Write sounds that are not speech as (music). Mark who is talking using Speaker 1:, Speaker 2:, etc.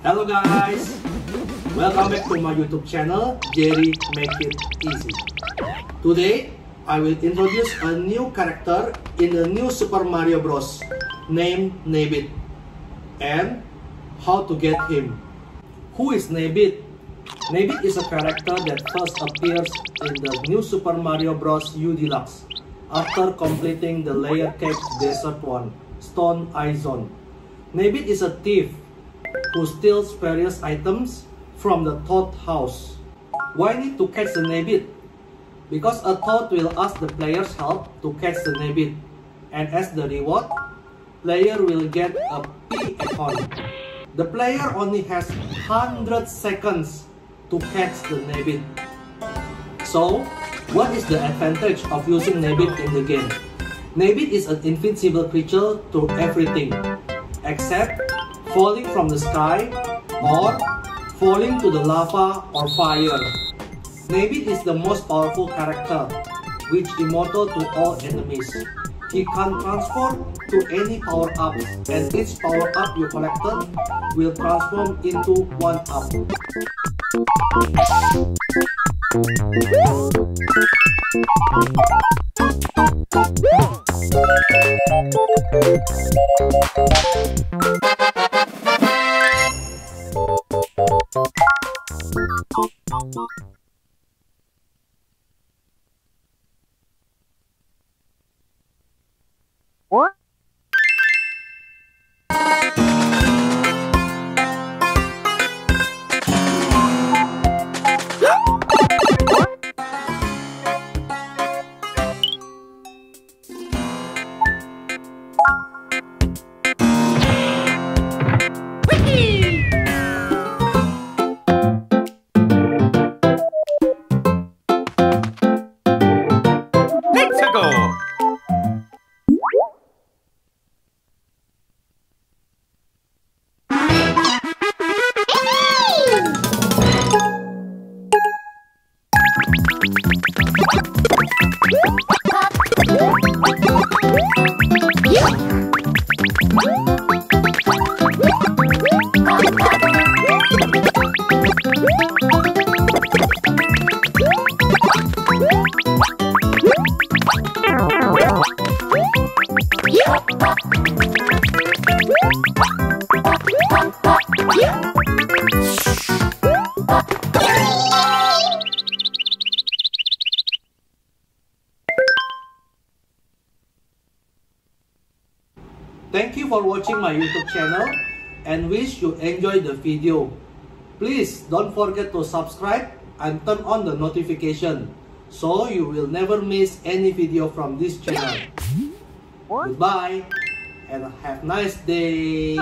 Speaker 1: Hello guys! Welcome back to my YouTube channel, Jerry Make It Easy. Today, I will introduce a new character in the new Super Mario Bros. named Nabbit and how to get him. Who is Nabbit? Nabbit is a character that first appears in the new Super Mario Bros. U Deluxe after completing the Layer Cake Desert 1 Stone Eye Zone. Nabbit is a thief who steals various items from the Toad house. Why need to catch the Nabbit? Because a Toad will ask the player's help to catch the Nabbit and as the reward, player will get a P-acorn. The player only has 100 seconds to catch the Nabbit. So, what is the advantage of using Nabbit in the game? Nabbit is an invincible creature to everything, except falling from the sky or falling to the lava or fire. Nabbit is the most powerful character, which immortal to all enemies. He can transform to any power up and each power up you collected will transform into one up.
Speaker 2: What? (laughs)
Speaker 3: Let's go!
Speaker 1: Thank you for watching my YouTube channel and wish you enjoy the video. Please don't forget to subscribe and turn on the notification so you will never miss any video from this channel. Goodbye and have a nice day.